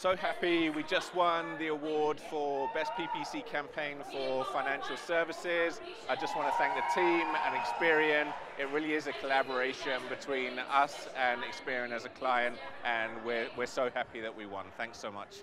So happy we just won the award for Best PPC Campaign for Financial Services. I just want to thank the team and Experian. It really is a collaboration between us and Experian as a client, and we're, we're so happy that we won. Thanks so much.